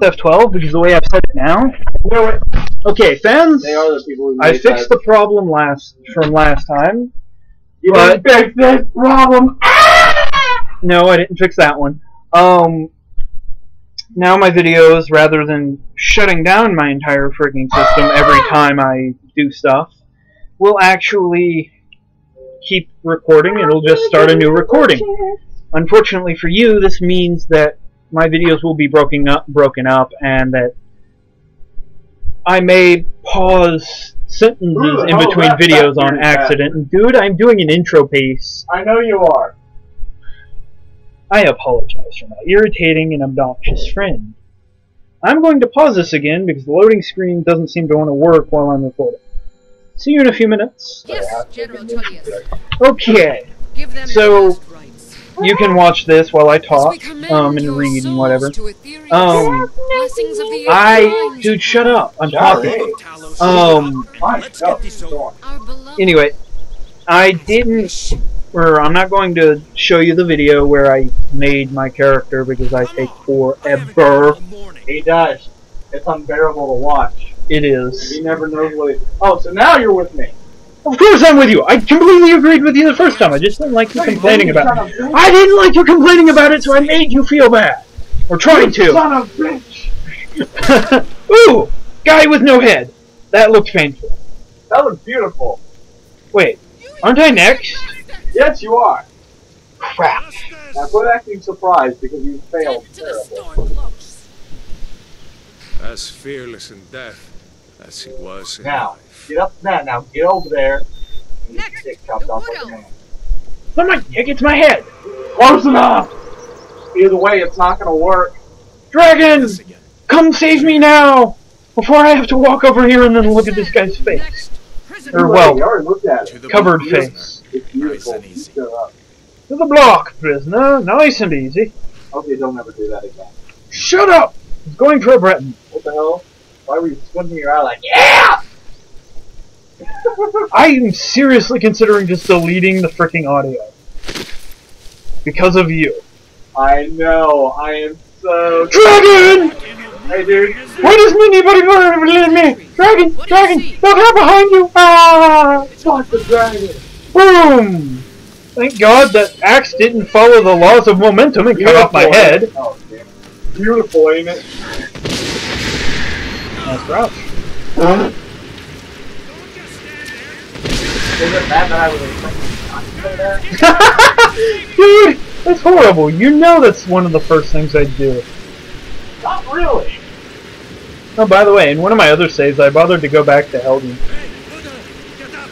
F12 because the way I've said it now. Okay, fans. They are the people who I fixed that. the problem last from last time. You didn't fix this problem. No, I didn't fix that one. Um, now my videos, rather than shutting down my entire freaking system every time I do stuff, will actually keep recording. It'll just start a new recording. Unfortunately for you, this means that my videos will be broken up, broken up, and that I may pause sentences Ooh, in oh, between that- videos on accident. And dude, I'm doing an intro piece. I know you are. I apologize for my irritating and obnoxious friend. I'm going to pause this again because the loading screen doesn't seem to want to work while I'm recording. See you in a few minutes. Yes, General Tullius. Okay, Give them So, their last rites. You can watch this while I talk um, and read and whatever. Um, blessings of the I, dude, shut up. I'm talking. Um, Fine. Let's go. get this Go over. on. Our beloved anyway, I didn't, or I'm not going to show you the video where I made my character because I take forever. He does. It's unbearable to watch. It is. He never knows what it. Oh, so now you're with me. Of course I'm with you. I completely agreed with you the first time. I just didn't like you complaining about it. I didn't like you complaining about it, so I made you feel bad. Or trying to. Son of a bitch. Ooh! Guy with no head. That looked painful. That was beautiful. Wait, aren't I next? Yes, you are. Crap. Now quit acting surprised because you failed terribly. As fearless in death as he was in Now, life. Get up now. Now get over there. And get Next, your dick chopped the off wood like a man. Oh my dick, it's my head. Close enough. Either way, it's not gonna work. Dragon! Come save me now! Before I have to walk over here and then look at this guy's face. Next, prison Or well, you already looked at To the covered face. Nice and easy. To the block, prisoner. Nice and easy. Okay, don't ever do that again. Shut up! He's going for a Breton. What the hell? Why were you squinting your eye like, yeah? I am seriously considering just deleting the freaking audio. Because of you. I know. I am so. Dragon! Hey, dude. Why doesn't anybody want to believe me? Dragon! What do you Dragon! Look out behind you! Ah! Fuck the dragon. Boom! Thank God that axe didn't follow the laws of momentum and cut off my head. Oh, damn. Beautiful, ain't it? Nice route. Is it bad that I was expecting to say that? Dude, that's horrible. You know that's one of the first things I do. Not really. Oh, by the way, in one of my other saves, I bothered to go back to Elden. Hey, Buddha, get up!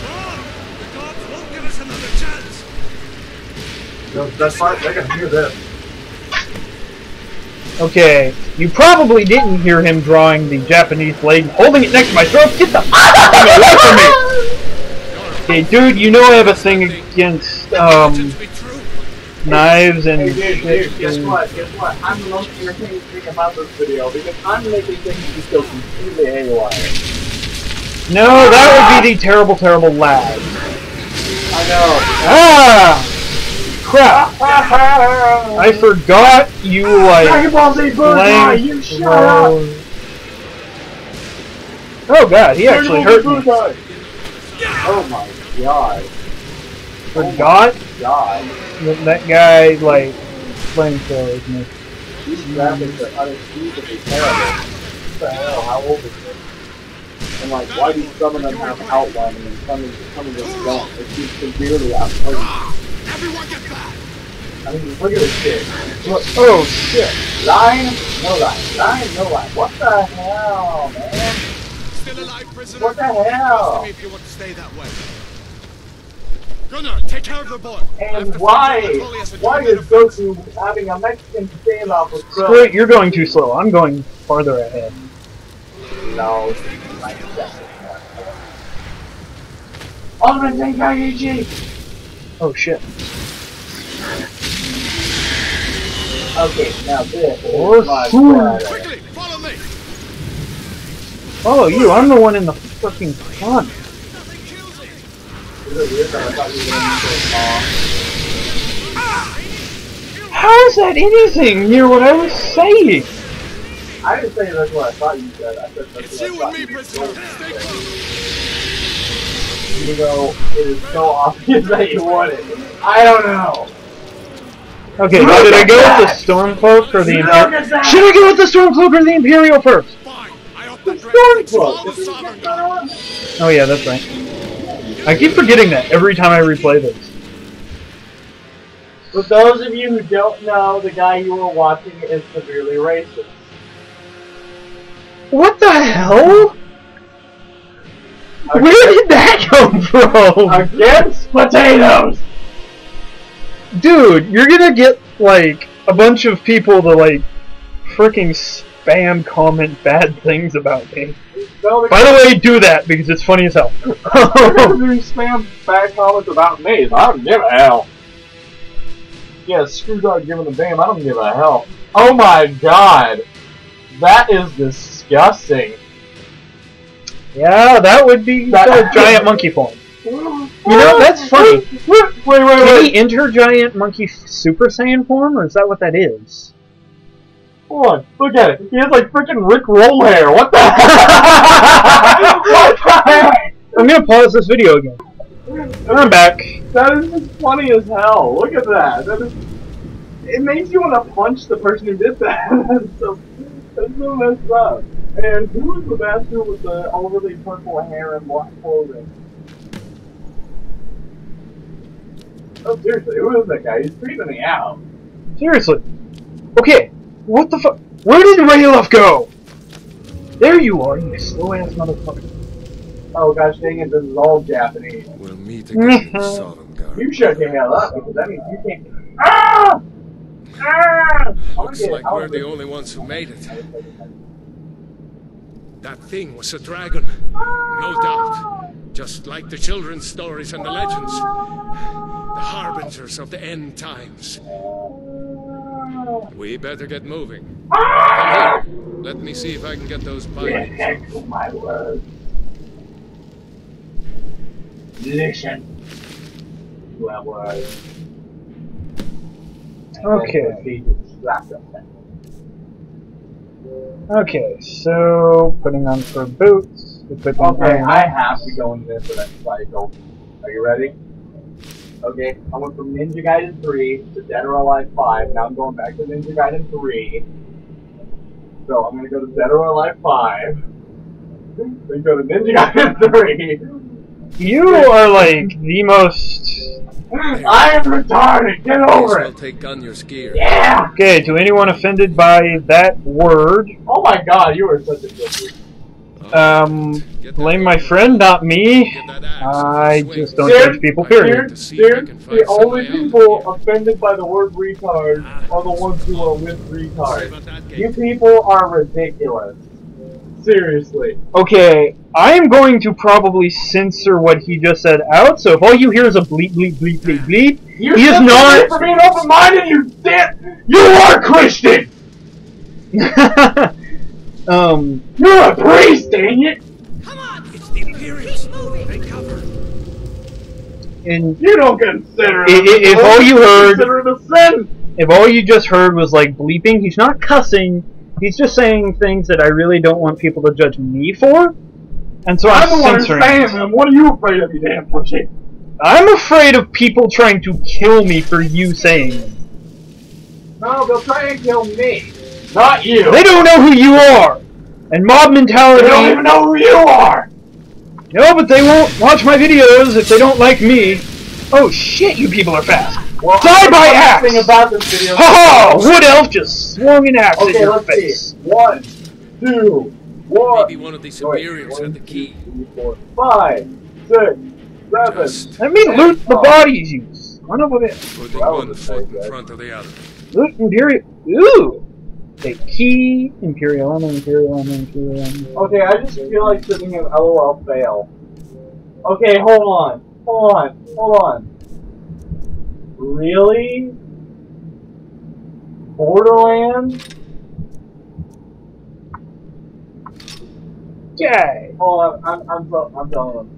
Come! The gods won't give us another chance! No, that's fine. They're gonna hear this. Okay, you probably didn't hear him drawing the Japanese blade and holding it next to my throat. Get the thing away from me! Okay, dude, you know I have a thing against um, Legends be true. knives and Hey, dude, shit. dude, guess and- what? Guess what? I'm the most irritating thing about this video because I'm making things just go completely haywire. No, that would be the terrible, terrible lag. I know. Ah! Crap! I forgot you like Dragon Ball Z Bullseye, you shut up! Oh god, he actually hurt me. Oh my god. Forgot oh God. that that guy like flamethrowers me. These graphics are unequivocally terrible. What the hell? How old is this? And like, why do some of them have outlining and some of, some of them don't? It seems severely out of place. Everyone get back! I mean, look at this shit. Look, Oh shit! line, no line, line, no line. What the hell, man? Still alive, prisoner? What the hell? Trust me if you want to stay that way. Gunnar, take care of the boy. And why? find Why is Goku having a Mexican standoff with Screw it, you're going too slow. I'm going farther ahead. No, like that. Ultimate Tenkaichi! Oh shit. Okay, now this Or is my oh, Quickly, follow me! Follow you, I'm the one in the fucking front. How is that anything near what I was saying? I didn't say that's what I thought you said. I said that's It's what I you thought and me, you prisoner. said. Stay close. Even though it is so obvious that you want it. I don't know. Okay, Look should I go that! with the Stormcloak or the Imperial? Should I go with the Stormcloak or the Imperial first? Fine. I hope that dragon Stormcloak! thinks all the Didn't you sovereign get that on? Oh yeah, that's right. I keep forgetting that every time I replay this. For those of you who don't know, the guy you were watching is severely racist. What the hell? Where did that come from? Against potatoes! Dude, you're gonna get like a bunch of people to like freaking spam comment bad things about me. No, By the way, do that because it's funny as hell. doing spam bad comments about me. I don't give a hell. Yeah, screw dog giving a damn. I don't give a hell. Oh my god. That is disgusting. yeah, that would be That- giant monkey form. You know, that's funny. Wait, wait, wait. Can he enter giant monkey Super Saiyan form, or is that what that is? Hold on. Look at it. He has like freaking Rick Roll hair. What the heck? what the heck? I'm gonna pause this video again. And I'm back. That is just funny as hell. Look at that. That is. It makes you want to punch the person who did that. that's so. That's so messed up. And who was the bastard with the overly purple hair and black clothing? Oh seriously, who is that guy? He's creeping me out. Seriously. Okay, what the fuck? Where did Rayleigh go? There you are, you slow ass motherfucker. Oh gosh dang it, this is all Japanese. We'll meet again, Sovngarde. You shut your hell up because that means you can't. Ah! Ah! Looks Okay, like I'll we're the only ones who made it. That thing was a dragon, no doubt. Just like the children's stories and the legends. The harbingers of the end times. We better get moving. Come here. Let me see if I can get those bindings. Heck with my word. Listen to our words. Okay. Slap them. Okay, so putting on fur boots, Okay, I have to go into the next cycle. Are you ready? Okay, I went from Ninja Gaiden 3 to Dead or Alive 5. Now I'm going back to Ninja Gaiden 3. So I'm gonna go to Dead or Alive 5. Then go to Ninja Gaiden 3. You are like the most. I am retarded! Get Guess over we'll it! take Gunjar's gear. Yeah! Okay, to anyone offended by that word, Oh my god, you are such a pussy. Um, blame my friend, not me. Get that axe I just don't Dude, judge people, I period. to see Dude, the only way out of people offended by the word retard are the ones who are with Sorry retards. You people are ridiculous. Seriously. Okay, I am going to probably censor what he just said out, so if all you hear is a bleep, bleep, bleep, bleep, bleep, You He is censored not- me for being open-minded, you damn- You are Christian! um, You're a priest, dang it! Come on! It's the Imperials. Keep moving! Take cover. and You don't consider I- i- if all you heard- consider it a sin! if all you just heard was like bleeping, he's not cussing. He's just saying things that I really don't want people to judge me for, and so I'm, I'm the one who's censoring. saying it. them. What are you afraid of, you damn pussy? I'm afraid of people trying to kill me for you saying them. No, they'll try and kill me. Not you. They don't know who you are, and mob mentality. They don't even know who you are! No, but they won't watch my videos if they don't like me. Oh shit, you people are fast. Well, Die by axe! thing about this video. Ha ha! Wood elf just swung an axe at Okay, your let's face. see. One, two, one. Maybe one of these Wait, Imperials one, had the key. two, three, four, five, six, seven. Just Let me loot the bodies, you son of a bitch. putting That one foot in front of the other. Loot Imperial. Ooh! Okay, key, Imperial ammo, Imperial ammo. Okay, I just feel like sitting in LOL fail. Okay, hold on. Hold on. Hold on. Really? Borderlands? Yay! Hold on, I'm, I'm, I'm telling them.